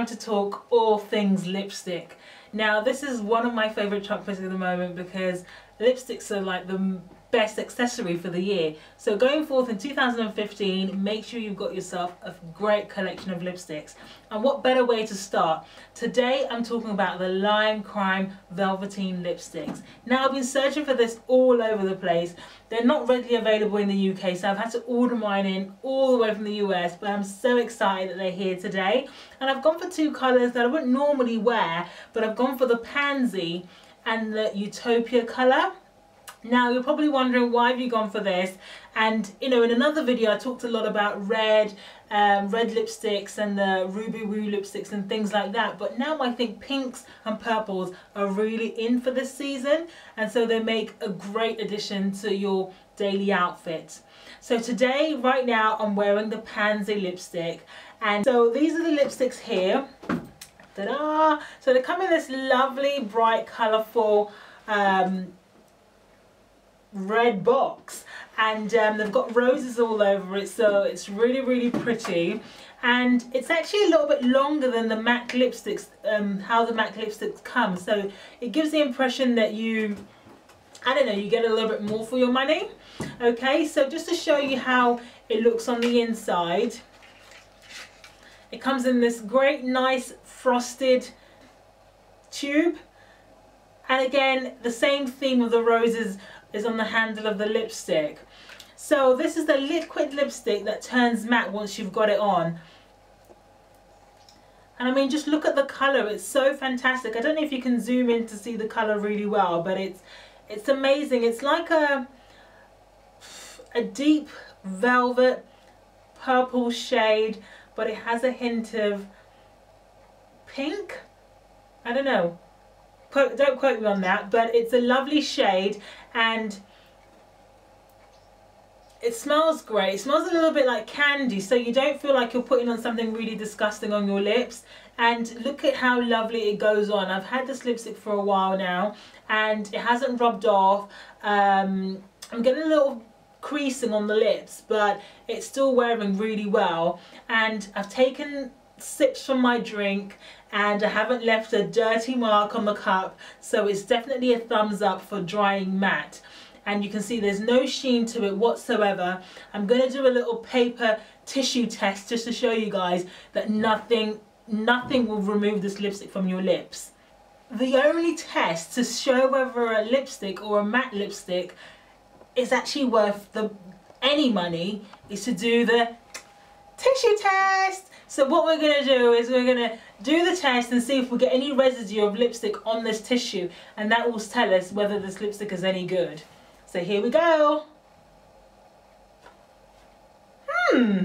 Time to talk all things lipstick. Now this is one of my favourite topics at the moment because lipsticks are like the best accessory for the year. So going forth in 2015, make sure you've got yourself a great collection of lipsticks. And what better way to start? Today I'm talking about the Lime Crime Velvetine lipsticks. Now I've been searching for this all over the place. They're not readily available in the UK, so I've had to order mine in all the way from the US, but I'm so excited that they're here today. And I've gone for two colours that I wouldn't normally wear, but I've gone for the Pansy and the Utopia colour. Now you're probably wondering why have you gone for this and you know in another video I talked a lot about red, um, red lipsticks and the Ruby Woo lipsticks and things like that but now I think pinks and purples are really in for this season and so they make a great addition to your daily outfit. So today right now I'm wearing the Pansy lipstick and so these are the lipsticks here. Ta-da! So they come in this lovely bright colourful um, red box. And um, they've got roses all over it so it's really really pretty. And it's actually a little bit longer than the MAC lipsticks um, how the MAC lipsticks come. So it gives the impression that you I don't know you get a little bit more for your money. Okay so just to show you how it looks on the inside it comes in this great nice frosted tube. And again the same theme of the roses is on the handle of the lipstick. So this is the liquid lipstick that turns matte once you've got it on. And I mean, just look at the colour. It's so fantastic. I don't know if you can zoom in to see the colour really well, but it's it's amazing. It's like a a deep velvet purple shade, but it has a hint of pink. I don't know quote, don't quote me on that, but it's a lovely shade and it smells great. It smells a little bit like candy, so you don't feel like you're putting on something really disgusting on your lips. And look at how lovely it goes on. I've had this lipstick for a while now, and it hasn't rubbed off. Um, I'm getting a little creasing on the lips, but it's still wearing really well. And I've taken sips from my drink and I haven't left a dirty mark on the cup so it's definitely a thumbs up for drying matte and you can see there's no sheen to it whatsoever. I'm going to do a little paper tissue test just to show you guys that nothing nothing will remove this lipstick from your lips. The only test to show whether a lipstick or a matte lipstick is actually worth the any money is to do the tissue test. So what we're going to do is we're going to do the test and see if we get any residue of lipstick on this tissue and that will tell us whether this lipstick is any good. So here we go. Hmm,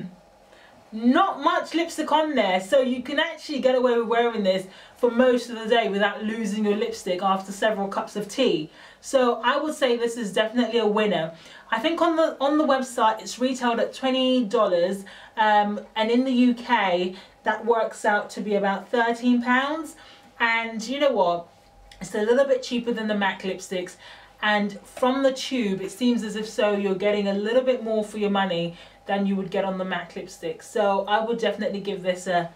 not much lipstick on there so you can actually get away with wearing this for most of the day without losing your lipstick after several cups of tea. So I would say this is definitely a winner. I think on the on the website it's retailed at $20 um, and in the UK that works out to be about £13 and you know what it's a little bit cheaper than the MAC lipsticks and from the tube it seems as if so you're getting a little bit more for your money than you would get on the MAC lipstick so I would definitely give this a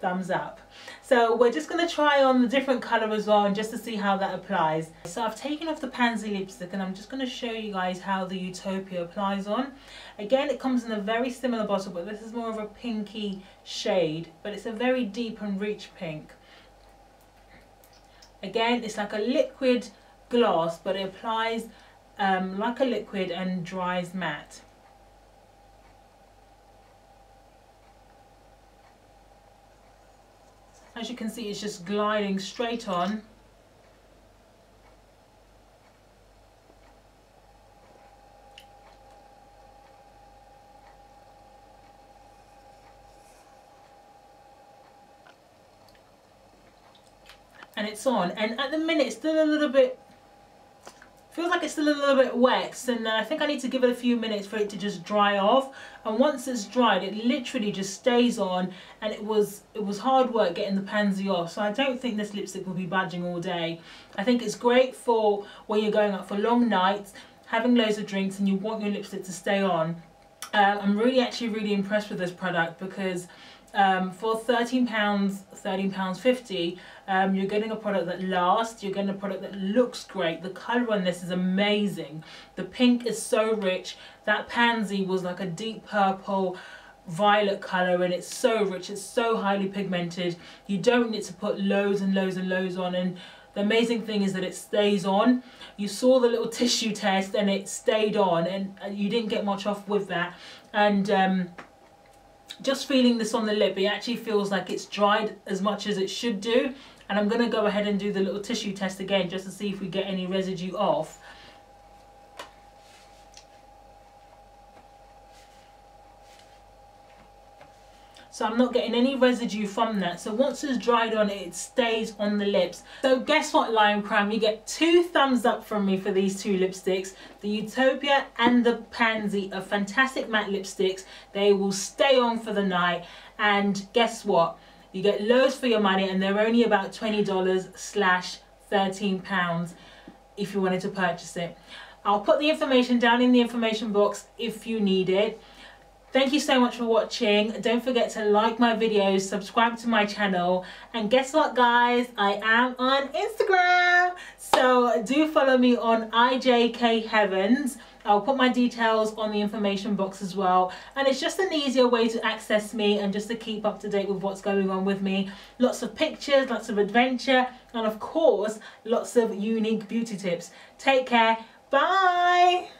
thumbs up. So we're just going to try on the different colour as well and just to see how that applies. So I've taken off the Pansy lipstick and I'm just going to show you guys how the Utopia applies on. Again it comes in a very similar bottle but this is more of a pinky shade but it's a very deep and rich pink. Again it's like a liquid gloss but it applies um, like a liquid and dries matte. As you can see it's just gliding straight on. And it's on. And at the minute it's still a little bit feels like it's still a little bit wet and I think I need to give it a few minutes for it to just dry off. And once it's dried it literally just stays on and it was it was hard work getting the pansy off. So I don't think this lipstick will be badging all day. I think it's great for when you're going out for long nights having loads of drinks and you want your lipstick to stay on. Um, I'm really actually really impressed with this product because um, for £13, £13.50, um, you're getting a product that lasts, you're getting a product that looks great. The colour on this is amazing. The pink is so rich. That pansy was like a deep purple violet colour and it's so rich, it's so highly pigmented. You don't need to put loads and loads and loads on and the amazing thing is that it stays on. You saw the little tissue test and it stayed on and you didn't get much off with that. And um, just feeling this on the lip, it actually feels like it's dried as much as it should do. And I'm to go ahead and do the little tissue test again just to see if we get any residue off. So I'm not getting any residue from that. So once it's dried on, it stays on the lips. So guess what, Lime Crime? You get two thumbs up from me for these two lipsticks. The Utopia and the Pansy are fantastic matte lipsticks. They will stay on for the night. And guess what? You get loads for your money and they're only about $20 slash 13 pounds if you wanted to purchase it. I'll put the information down in the information box if you need it. Thank you so much for watching. Don't forget to like my videos, subscribe to my channel, and guess what guys? I am on Instagram. So do follow me on IJK Heavens. I'll put my details on the information box as well. And it's just an easier way to access me and just to keep up to date with what's going on with me. Lots of pictures, lots of adventure, and of course, lots of unique beauty tips. Take care. Bye.